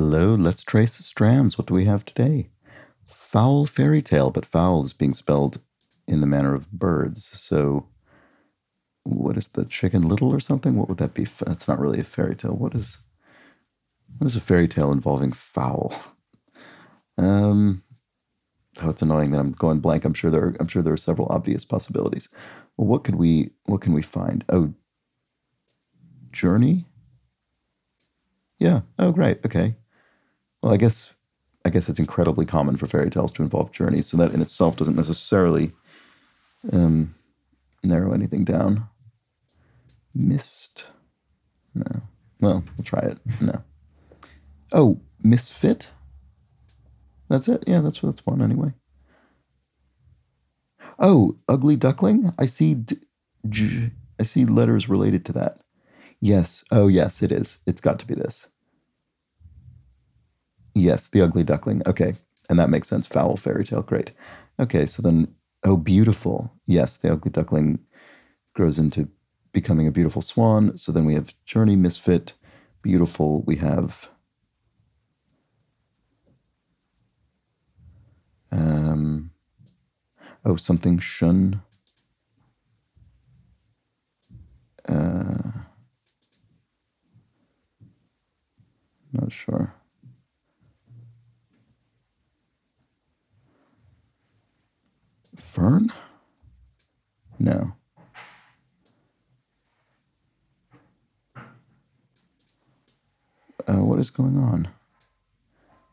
Hello, let's trace strands. What do we have today? Fowl fairy tale, but fowl is being spelled in the manner of birds. So, what is the chicken little or something? What would that be? That's not really a fairy tale. What is what is a fairy tale involving fowl? Um, oh, it's annoying that I'm going blank. I'm sure there are, I'm sure there are several obvious possibilities. Well, what could we what can we find? Oh, journey. Yeah. Oh, great. Okay. Well, I guess I guess it's incredibly common for fairy tales to involve journeys, so that in itself doesn't necessarily um, narrow anything down. Mist. No. Well, we'll try it. No. Oh, misfit. That's it. Yeah, that's what that's one anyway. Oh, ugly duckling. I see. D- j- I see letters related to that. Yes. Oh, yes, it is. It's got to be this. Yes, the ugly duckling. Okay. And that makes sense. Fowl fairy tale. Great. Okay. So then, oh, beautiful. Yes, the ugly duckling grows into becoming a beautiful swan. So then we have journey, misfit, beautiful. We have. Um, oh, something shun. Uh, not sure. Fern? No. Uh, what is going on?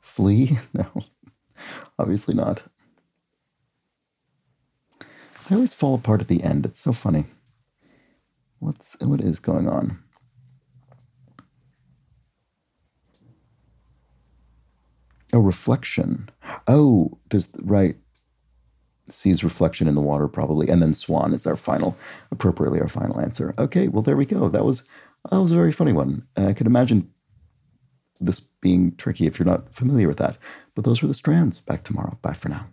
Flea? No, obviously not. I always fall apart at the end. It's so funny. What's what is going on? Oh, reflection. Oh, there's right. Sees reflection in the water, probably, and then swan is our final, appropriately our final answer. Okay, well there we go. That was that was a very funny one. I could imagine this being tricky if you're not familiar with that. But those were the strands. Back tomorrow. Bye for now.